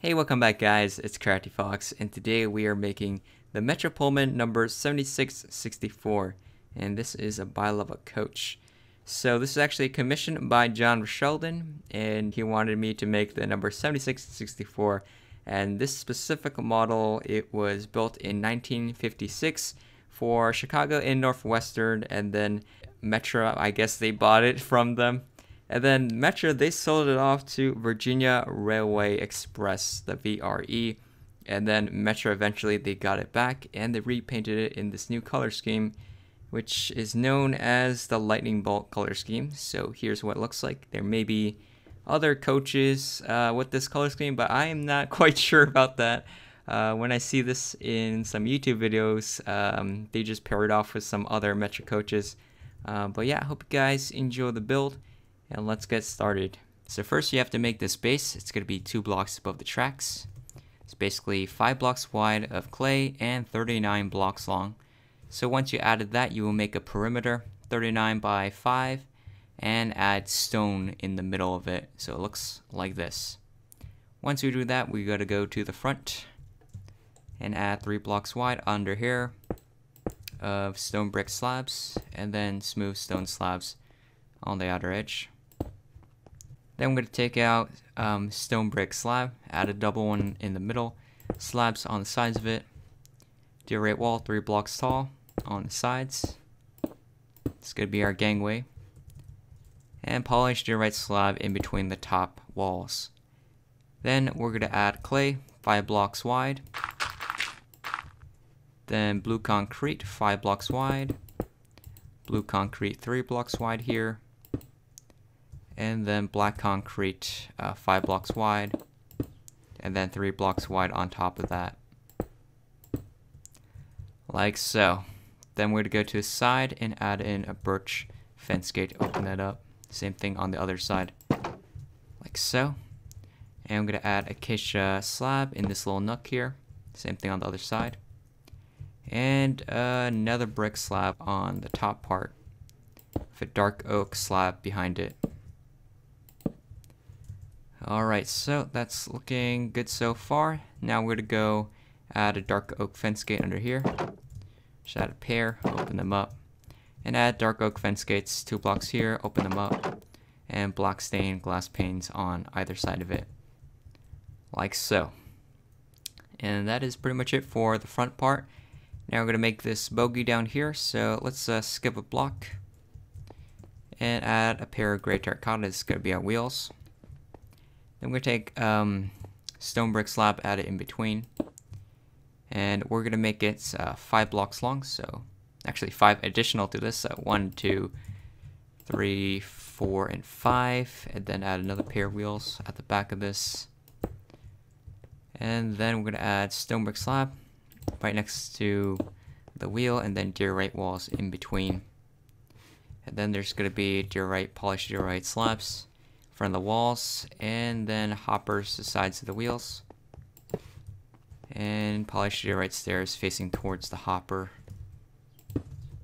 Hey, welcome back guys, it's Crafty Fox, and today we are making the Metra Pullman number 7664, and this is a bi-level coach. So this is actually commissioned by John Verschelden, and he wanted me to make the number 7664, and this specific model, it was built in 1956 for Chicago and Northwestern, and then Metra, I guess they bought it from them. And then Metra, they sold it off to Virginia Railway Express, the VRE. And then Metra eventually they got it back and they repainted it in this new color scheme, which is known as the Lightning Bolt color scheme. So here's what it looks like. There may be other coaches uh, with this color scheme, but I am not quite sure about that. Uh, when I see this in some YouTube videos, um, they just pair it off with some other Metra coaches. Uh, but yeah, I hope you guys enjoy the build and let's get started. So first you have to make this base. It's going to be two blocks above the tracks. It's basically 5 blocks wide of clay and 39 blocks long. So once you added that, you will make a perimeter 39 by 5 and add stone in the middle of it. So it looks like this. Once we do that, we got to go to the front and add 3 blocks wide under here of stone brick slabs and then smooth stone slabs on the outer edge. Then I'm going to take out um, stone brick slab, add a double one in the middle, slabs on the sides of it, diorite wall three blocks tall on the sides. It's going to be our gangway. And polish diorite slab in between the top walls. Then we're going to add clay, 5 blocks wide. Then blue concrete, 5 blocks wide. Blue concrete, 3 blocks wide here and then black concrete uh, five blocks wide. And then three blocks wide on top of that. Like so. Then we're to go to the side and add in a birch fence gate open that up. Same thing on the other side. Like so. And I'm gonna add acacia slab in this little nook here. Same thing on the other side. And another brick slab on the top part. With a dark oak slab behind it Alright, so that's looking good so far. Now we're to go add a dark oak fence gate under here. Just add a pair, open them up. And add dark oak fence gates, two blocks here, open them up. And block stained glass panes on either side of it. Like so. And that is pretty much it for the front part. Now we're going to make this bogey down here, so let's uh, skip a block. And add a pair of gray terracotta, it's going to be our wheels. Then we're going to take um, stone brick slab, add it in between. And we're going to make it uh, five blocks long. So actually five additional to this. So one, two, three, four, and five. And then add another pair of wheels at the back of this. And then we're going to add stone brick slab right next to the wheel and then diorite walls in between. And then there's going to be diorite, polished diorite slabs front of the walls, and then hoppers the sides of the wheels. And polished diorite stairs facing towards the hopper.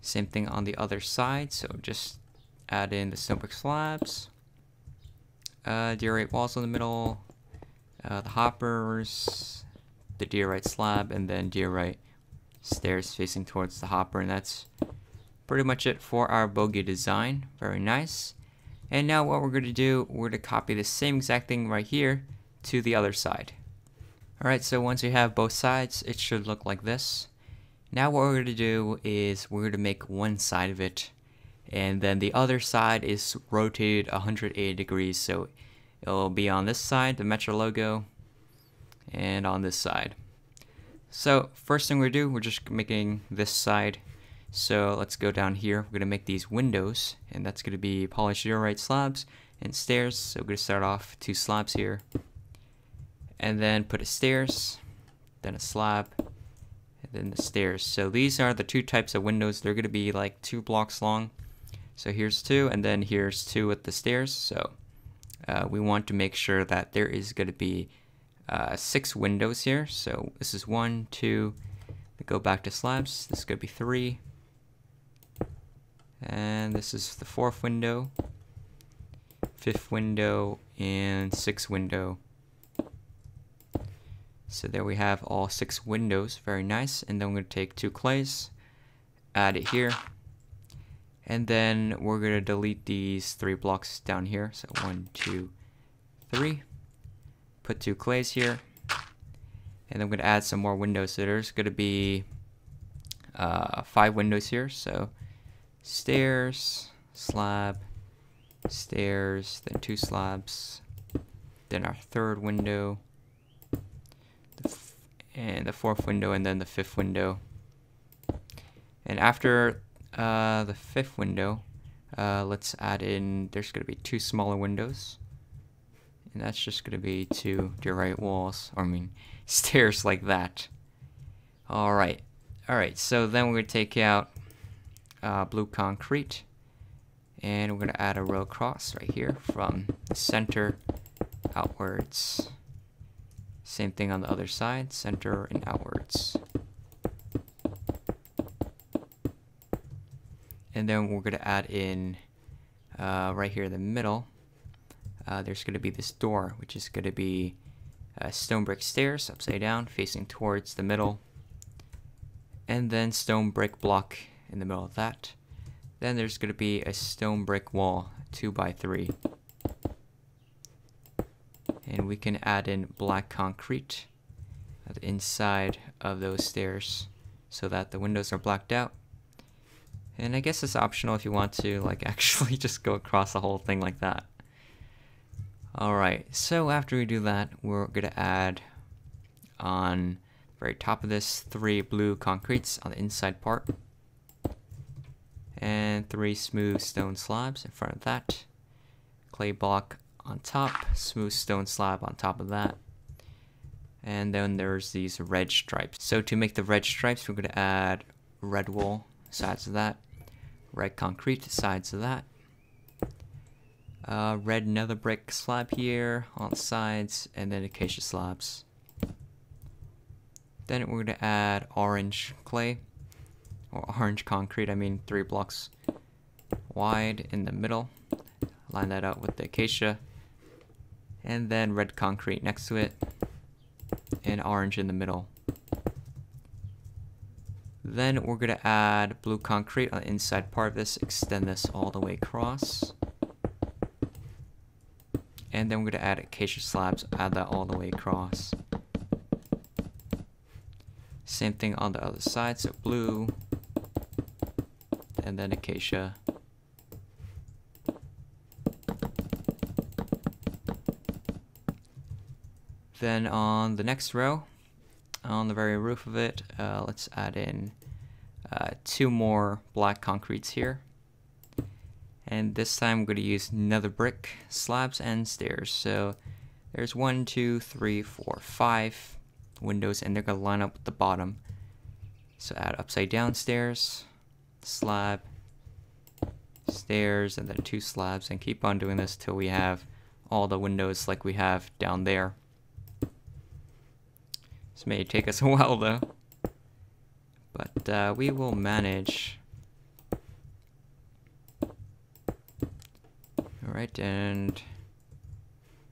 Same thing on the other side, so just add in the stonebrick slabs. Uh, diorite walls in the middle, uh, the hoppers, the diorite slab, and then diorite stairs facing towards the hopper, and that's pretty much it for our bogey design. Very nice. And now what we're going to do, we're going to copy the same exact thing right here to the other side. Alright, so once we have both sides, it should look like this. Now what we're going to do is we're going to make one side of it, and then the other side is rotated 180 degrees, so it'll be on this side, the Metra logo, and on this side. So first thing going do, we're just making this side so let's go down here. We're going to make these windows, and that's going to be polished diorite slabs and stairs. So we're going to start off two slabs here, and then put a stairs, then a slab, and then the stairs. So these are the two types of windows. They're going to be like two blocks long. So here's two, and then here's two with the stairs. So uh, we want to make sure that there is going to be uh, six windows here. So this is one, two, go back to slabs. This is going to be three, and this is the fourth window, fifth window, and sixth window. So there we have all six windows, very nice. And then we're gonna take two clays, add it here. And then we're gonna delete these three blocks down here. So one, two, three. Put two clays here. And then I'm gonna add some more windows. So there's gonna be uh, five windows here. So stairs, slab, stairs, then two slabs, then our third window, the and the fourth window, and then the fifth window. And after uh, the fifth window, uh, let's add in, there's going to be two smaller windows. And that's just going to be two diorite walls, or I mean, stairs like that. Alright, alright, so then we're going to take out uh, blue concrete. And we're going to add a row cross right here from the center outwards. Same thing on the other side, center and outwards. And then we're going to add in uh, right here in the middle, uh, there's going to be this door, which is going to be uh, stone brick stairs upside down facing towards the middle. And then stone brick block in the middle of that. Then there's going to be a stone brick wall, 2 by 3 And we can add in black concrete at the inside of those stairs so that the windows are blacked out. And I guess it's optional if you want to like actually just go across the whole thing like that. Alright, so after we do that, we're going to add on the very top of this three blue concretes on the inside part and three smooth stone slabs in front of that. Clay block on top, smooth stone slab on top of that. And then there's these red stripes. So to make the red stripes, we're going to add red wool sides of that, red concrete sides of that, uh, red nether brick slab here on the sides, and then acacia slabs. Then we're going to add orange clay or orange concrete, I mean three blocks wide in the middle. Line that out with the acacia. And then red concrete next to it, and orange in the middle. Then we're going to add blue concrete on the inside part of this, extend this all the way across. And then we're going to add acacia slabs, add that all the way across. Same thing on the other side, so blue, and then acacia. Then on the next row, on the very roof of it, uh, let's add in uh, two more black concretes here. And this time we're going to use nether brick slabs and stairs. So there's one, two, three, four, five windows, and they're going to line up with the bottom. So add upside down stairs, slab, stairs, and then two slabs, and keep on doing this till we have all the windows like we have down there. This may take us a while though, but uh, we will manage. Alright, and...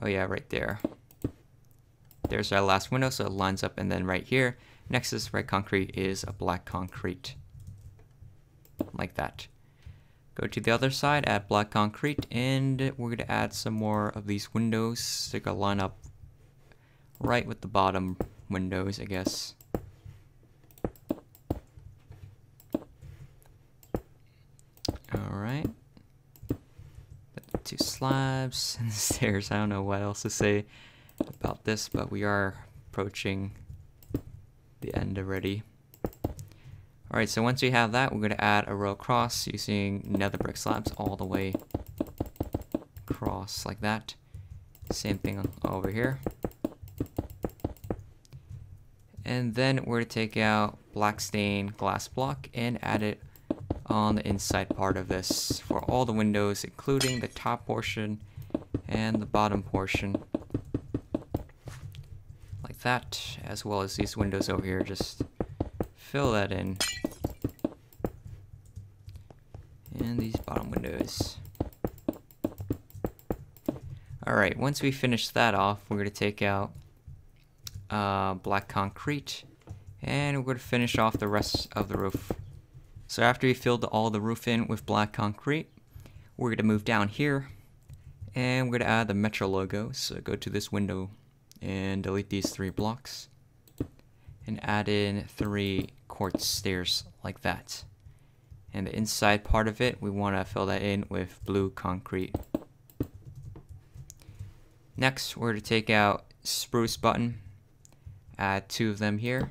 Oh yeah, right there. There's our last window, so it lines up, and then right here, next to this red concrete is a black concrete like that. Go to the other side, add black concrete, and we're going to add some more of these windows. They're going to line up right with the bottom windows, I guess. Alright. Two slabs and stairs. I don't know what else to say about this, but we are approaching the end already. Alright, so once we have that, we're going to add a row across using nether brick slabs all the way across like that. Same thing over here. And then we're to take out black stain glass block and add it on the inside part of this for all the windows, including the top portion and the bottom portion. Like that, as well as these windows over here, just fill that in. And these bottom windows. Alright, once we finish that off, we're going to take out uh, black concrete. And we're going to finish off the rest of the roof. So after we filled all the roof in with black concrete, we're going to move down here. And we're going to add the Metra logo. So go to this window and delete these three blocks. And add in three quartz stairs like that. And the inside part of it, we want to fill that in with blue concrete. Next, we're to take out spruce button, add two of them here,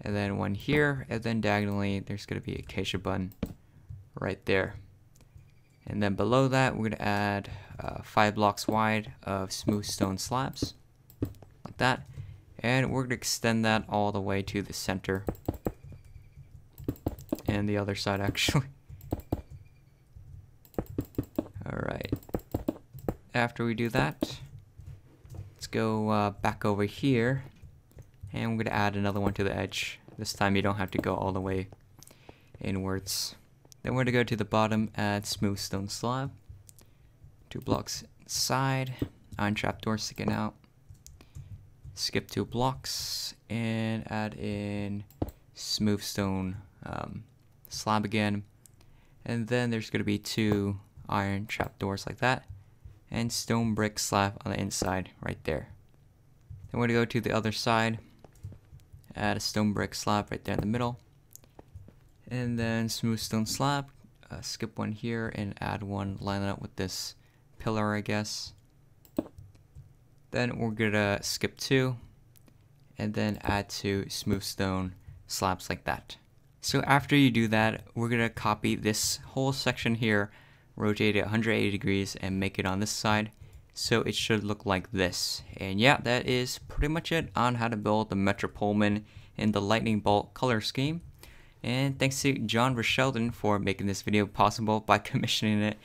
and then one here, and then diagonally there's going to be a acacia button right there. And then below that, we're going to add uh, five blocks wide of smooth stone slabs, like that. And we're going to extend that all the way to the center. And the other side, actually. Alright. After we do that, let's go uh, back over here. And we're going to add another one to the edge. This time you don't have to go all the way inwards. Then we're going to go to the bottom, add smooth stone slab. Two blocks inside, iron trapdoor sticking out. Skip two blocks and add in smooth stone um, slab again. And then there's going to be two iron trapdoors like that. And stone brick slab on the inside right there. Then we're going to go to the other side. Add a stone brick slab right there in the middle and then smooth stone slab uh, skip one here and add one line up with this pillar I guess then we're gonna skip two and then add two smooth stone slabs like that so after you do that we're gonna copy this whole section here rotate it 180 degrees and make it on this side so it should look like this and yeah that is pretty much it on how to build the Metra Pullman in the lightning bolt color scheme and thanks to John Verschelden for making this video possible by commissioning it.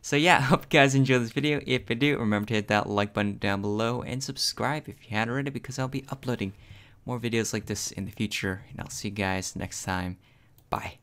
So yeah, hope you guys enjoyed this video. If you do, remember to hit that like button down below and subscribe if you hadn't already because I'll be uploading more videos like this in the future. And I'll see you guys next time. Bye.